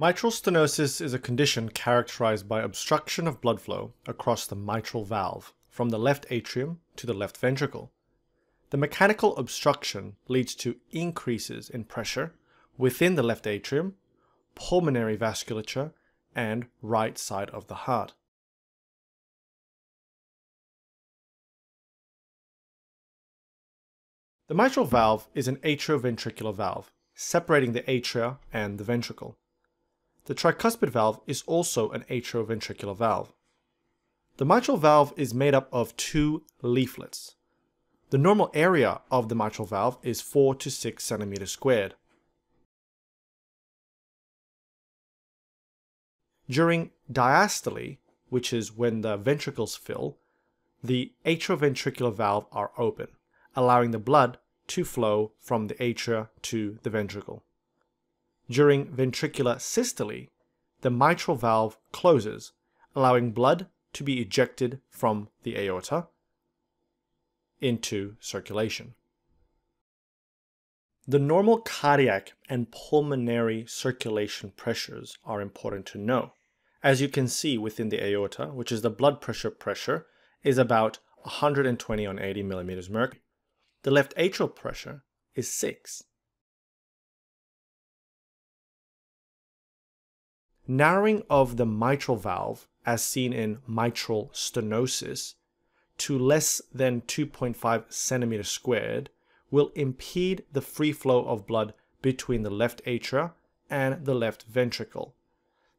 Mitral stenosis is a condition characterized by obstruction of blood flow across the mitral valve from the left atrium to the left ventricle. The mechanical obstruction leads to increases in pressure within the left atrium, pulmonary vasculature, and right side of the heart. The mitral valve is an atrioventricular valve, separating the atria and the ventricle. The tricuspid valve is also an atrioventricular valve. The mitral valve is made up of two leaflets. The normal area of the mitral valve is 4 to 6 centimeters squared. During diastole, which is when the ventricles fill, the atrioventricular valve are open, allowing the blood to flow from the atria to the ventricle. During ventricular systole, the mitral valve closes, allowing blood to be ejected from the aorta into circulation. The normal cardiac and pulmonary circulation pressures are important to know. As you can see within the aorta, which is the blood pressure pressure, is about 120 on 80 millimeters mercury. The left atrial pressure is 6. Narrowing of the mitral valve, as seen in mitral stenosis, to less than 2.5 centimeters squared will impede the free flow of blood between the left atria and the left ventricle.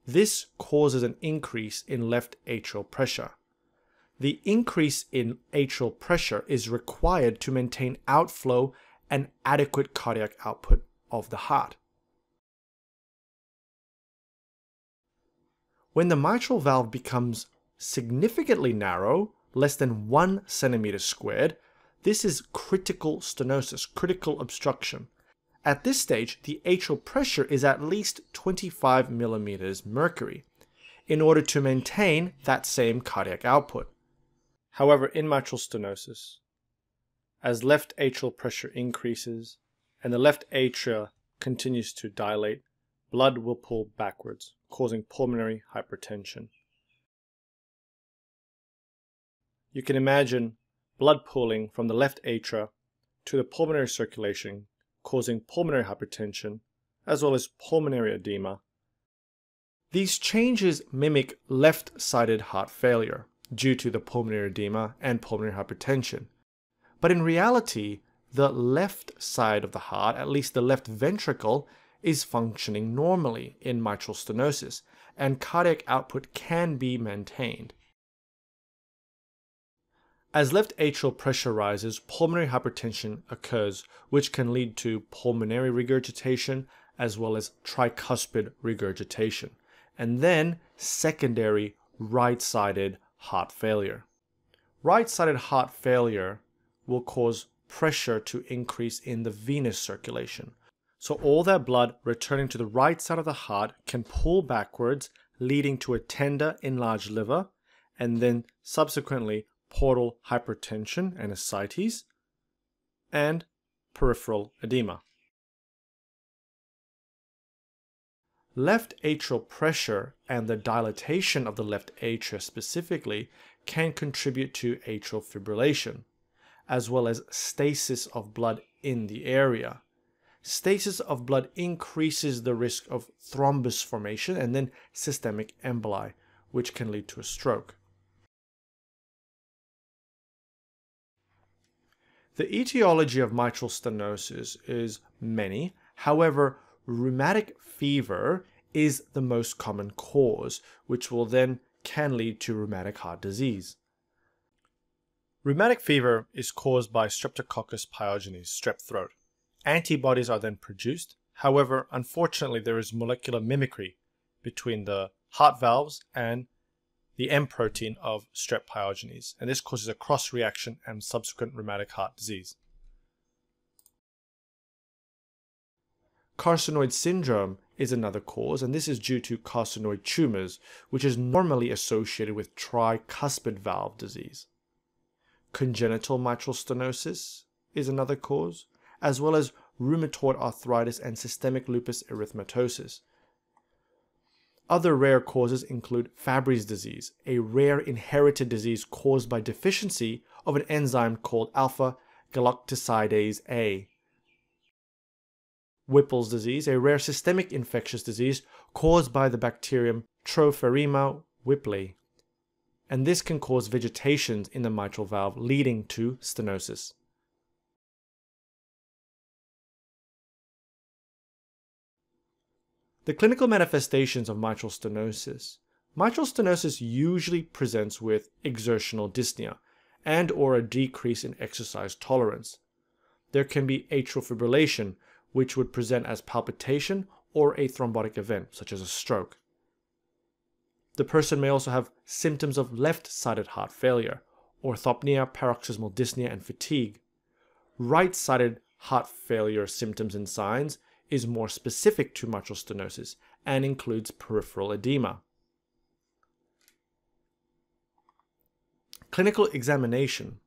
This causes an increase in left atrial pressure. The increase in atrial pressure is required to maintain outflow and adequate cardiac output of the heart. When the mitral valve becomes significantly narrow, less than 1 centimeter squared, this is critical stenosis, critical obstruction. At this stage, the atrial pressure is at least 25 millimeters mercury in order to maintain that same cardiac output. However, in mitral stenosis, as left atrial pressure increases and the left atria continues to dilate, blood will pull backwards, causing pulmonary hypertension. You can imagine blood pooling from the left atria to the pulmonary circulation, causing pulmonary hypertension, as well as pulmonary edema. These changes mimic left-sided heart failure due to the pulmonary edema and pulmonary hypertension. But in reality, the left side of the heart, at least the left ventricle, is functioning normally in mitral stenosis, and cardiac output can be maintained. As left atrial pressure rises, pulmonary hypertension occurs, which can lead to pulmonary regurgitation as well as tricuspid regurgitation, and then secondary right sided heart failure. Right sided heart failure will cause pressure to increase in the venous circulation, so all that blood returning to the right side of the heart can pull backwards, leading to a tender enlarged liver, and then subsequently portal hypertension and ascites, and peripheral edema. Left atrial pressure and the dilatation of the left atria specifically can contribute to atrial fibrillation, as well as stasis of blood in the area stasis of blood increases the risk of thrombus formation and then systemic emboli, which can lead to a stroke. The etiology of mitral stenosis is many. However, rheumatic fever is the most common cause, which will then can lead to rheumatic heart disease. Rheumatic fever is caused by Streptococcus pyogenes, strep throat. Antibodies are then produced. However, unfortunately, there is molecular mimicry between the heart valves and the M protein of strep pyogenes, and this causes a cross reaction and subsequent rheumatic heart disease. Carcinoid syndrome is another cause, and this is due to carcinoid tumors, which is normally associated with tricuspid valve disease. Congenital mitral stenosis is another cause, as well as rheumatoid arthritis and systemic lupus erythematosus. Other rare causes include Fabry's disease, a rare inherited disease caused by deficiency of an enzyme called alpha galactosidase A. Whipple's disease, a rare systemic infectious disease caused by the bacterium Tropheryma whipplei. And this can cause vegetations in the mitral valve, leading to stenosis. The clinical manifestations of mitral stenosis. Mitral stenosis usually presents with exertional dyspnea and or a decrease in exercise tolerance. There can be atrial fibrillation, which would present as palpitation or a thrombotic event, such as a stroke. The person may also have symptoms of left-sided heart failure, orthopnea, paroxysmal dyspnea, and fatigue. Right-sided heart failure symptoms and signs is more specific to mitral stenosis and includes peripheral edema. Clinical examination.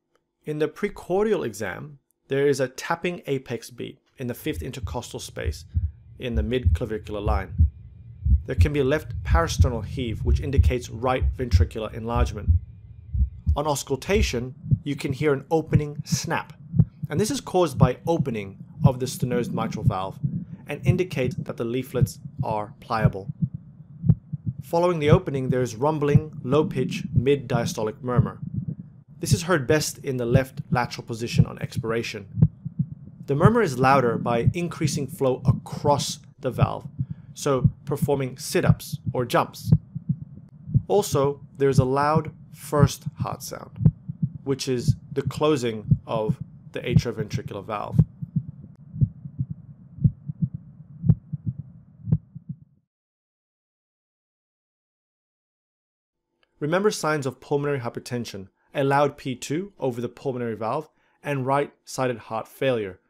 In the precordial exam, there is a tapping apex beat in the fifth intercostal space in the mid-clavicular line. There can be a left parasternal heave, which indicates right ventricular enlargement. On auscultation, you can hear an opening snap, and this is caused by opening of the stenosed mitral valve and indicate that the leaflets are pliable. Following the opening, there is rumbling, low pitch, mid diastolic murmur. This is heard best in the left lateral position on expiration. The murmur is louder by increasing flow across the valve, so performing sit ups or jumps. Also, there is a loud first heart sound, which is the closing of the atrioventricular valve. Remember signs of pulmonary hypertension, a loud P2 over the pulmonary valve, and right-sided heart failure.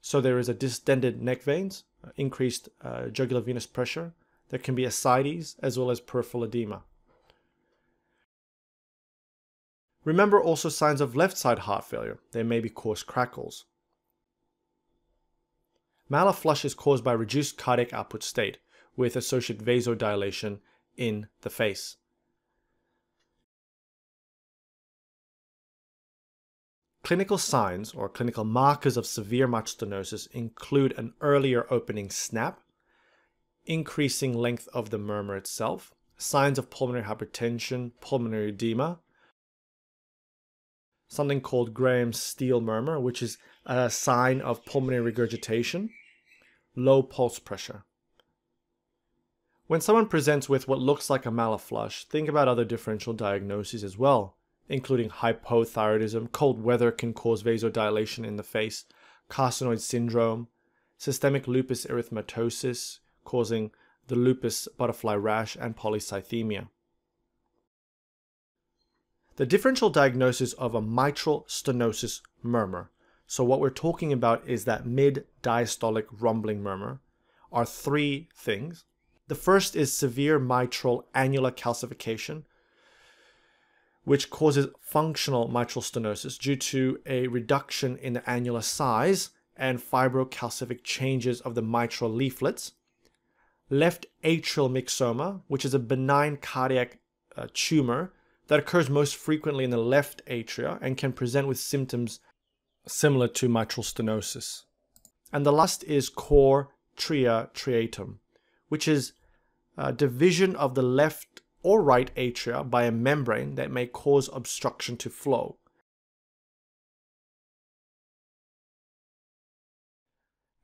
So there is a distended neck veins, uh, increased uh, jugular venous pressure. There can be ascites as well as peripheral edema. Remember also signs of left side heart failure. There may be coarse crackles. Malar flush is caused by reduced cardiac output state with associated vasodilation in the face. Clinical signs or clinical markers of severe mitral stenosis include an earlier opening snap, increasing length of the murmur itself, signs of pulmonary hypertension, pulmonary edema, something called Graham-Steell murmur, which is a sign of pulmonary regurgitation, low pulse pressure. When someone presents with what looks like a malar flush, think about other differential diagnoses as well including hypothyroidism. Cold weather can cause vasodilation in the face, carcinoid syndrome, systemic lupus erythematosus, causing the lupus butterfly rash and polycythemia. The differential diagnosis of a mitral stenosis murmur, so what we're talking about is that mid-diastolic rumbling murmur, are three things. The first is severe mitral annular calcification, which causes functional mitral stenosis due to a reduction in the annular size and fibrocalcific changes of the mitral leaflets. Left atrial myxoma, which is a benign cardiac uh, tumor that occurs most frequently in the left atria and can present with symptoms similar to mitral stenosis. And the last is cor triatriatum, which is a division of the left or right atria by a membrane that may cause obstruction to flow.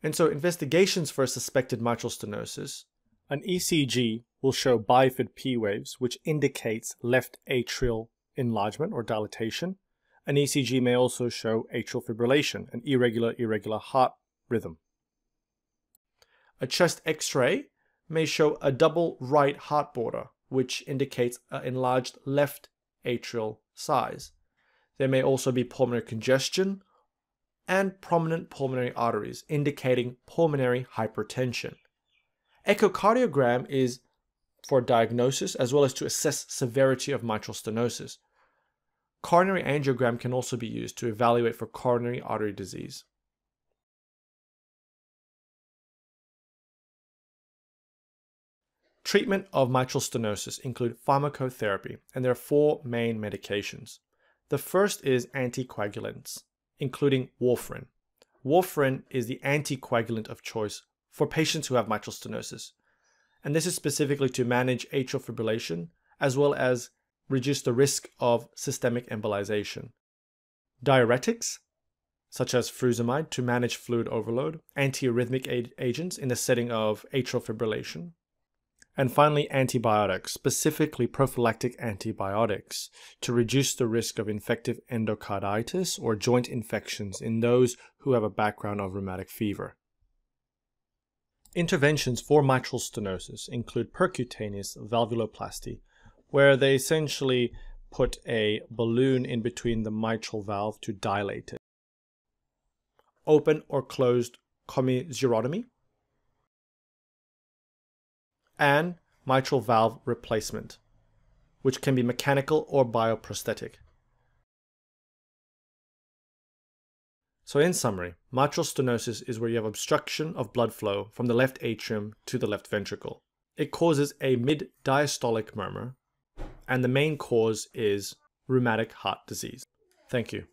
And so investigations for a suspected mitral stenosis, an ECG will show bifid P waves, which indicates left atrial enlargement or dilatation. An ECG may also show atrial fibrillation, an irregular, irregular heart rhythm. A chest x-ray may show a double right heart border, which indicates an enlarged left atrial size. There may also be pulmonary congestion and prominent pulmonary arteries, indicating pulmonary hypertension. Echocardiogram is for diagnosis as well as to assess severity of mitral stenosis. Coronary angiogram can also be used to evaluate for coronary artery disease. Treatment of mitral stenosis include pharmacotherapy, and there are four main medications. The first is anticoagulants, including warfarin. Warfarin is the anticoagulant of choice for patients who have mitral stenosis, and this is specifically to manage atrial fibrillation as well as reduce the risk of systemic embolization. Diuretics, such as furosemide to manage fluid overload, antiarrhythmic agents in the setting of atrial fibrillation, and finally, antibiotics, specifically prophylactic antibiotics, to reduce the risk of infective endocarditis or joint infections in those who have a background of rheumatic fever. Interventions for mitral stenosis include percutaneous valvuloplasty, where they essentially put a balloon in between the mitral valve to dilate it. Open or closed commissurotomy, and mitral valve replacement, which can be mechanical or bioprosthetic. So in summary, mitral stenosis is where you have obstruction of blood flow from the left atrium to the left ventricle. It causes a mid-diastolic murmur, and the main cause is rheumatic heart disease. Thank you.